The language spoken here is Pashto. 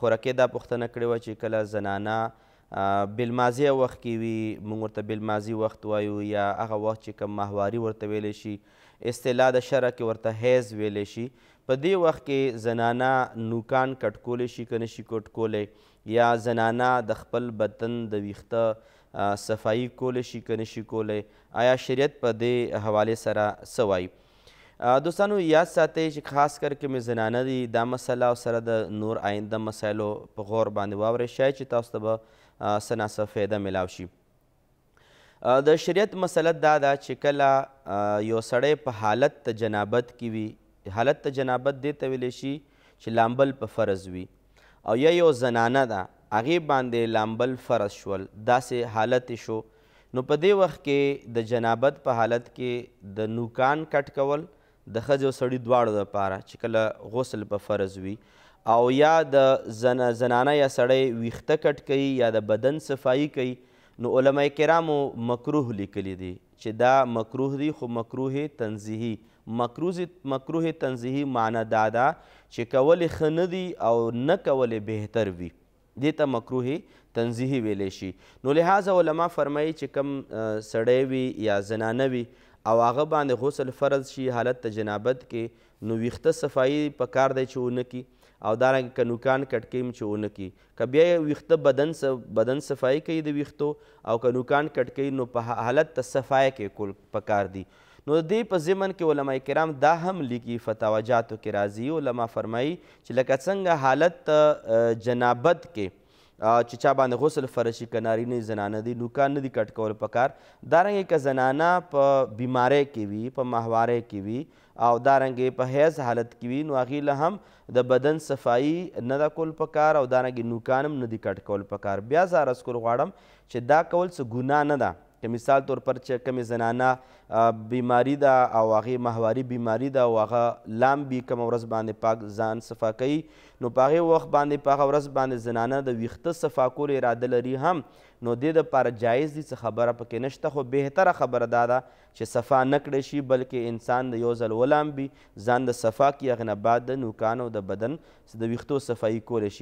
خورکې دا پوښتنه کړې وه چې کله زنانه بالماضي وخت کې وي موږ ورته بالماضي وخت وایو یا هغه وخت چې کوم ماهواري ورته ویلی شي اصطلاح د شرع کې ورته حیض ویلی شي په دې وخت کې زنانه نوکان کټ کولی شي که نشي کټ کولی یا زنانه د خپل بدن د ویښته صفایي کولی شي که نشي کولی آیا شریعت په دې حوالې سره څه وایي دوستانو یاد ساتئ چې خاص کر کې مې زنانه دي دا مسله او سره د نور آینده مسایلو په غور باندې واورئ شاید چې تاسو ته به څه ناڅه فایده ملاو شي د شریعت مسله دا ده چې کله یو سړی په حالت ته جنابت کې وي حالت ته جنابت دې ته ویلی شي چې لامبل په فرض وي او یا یو زنانه ده هغې باندې لامبل فرض شول داسې حالت یې شو نو په دې وخت کې د جنابت په حالت کې د نوکان کټ کول د ښځې او سړي دواړو لپاره چې کله غسل په فرض وي او یا د زنانه یا سړی ویښته کټ کوي یا د بدن صفایي کوي نو علما کرامو مکروه لیکلي دي چې دا مکروه دي خو مکروه تنزیهي مکروه مکروه تنزیهي معنی دا ده چې کول یې ښه نه دي او نه کول یې بهتر وي دې ته مکروه تنزیهي ویلی شي نو لهذا علما فرمایي چې کم سړی وي یا زنانه وي او هغه باندې غسل فرض شي حالت ته جنابت کې نو ویخته صفایي په کار دی چې ونکي او دارنګ کنوکان کټکیم چې ونکي که بیا یې ویښته بدن بدن صفايي کوي د ویښتو او که نوکان کټ کوي نو په حالت ته صفايي کې کول پکار دي نو د دې په ضمن کې علماء کرام دا هم لیکي فتاوا جاتو کې راځي علماء فرمایي چې لکه څنګه حالت ته جنابت کې چې چا باندې غسل فرض شي که نارینه زنانه دي نوکان نه دي کټ کول پکار دارنګه که زنانه په بیمارۍ کې وي په ماهوارۍ کې وي او دارنګه په حیض حالت کې وي نو هغې له هم د بدن صفایي نه ده کول پکار او دارنګه نوکان هم نه دي کټ کول پکار بیا زه عرض کول غواړم چې دا کول څه ګناه نه ده که مثال طور پر چې کمی زنانه بیماری ده او هغه ماهواري بیماری ده او هغه لامبي کوم ورځ باندې پاک ځان صفا کوي نو په هغه وخت باندې په هغه ورځ باندې زنانه د ویخته صفا کول اراده لري هم نو دې د پاره جایز دي څه خبره پکې نشته خو بهتره خبره دا ده چې صفا نه کړې شي بلکې انسان د يو ځل ولامبي ځان د صفا کي هغې نه بعد د نوکانو د بدن د ويښتو صفايي کولې شي.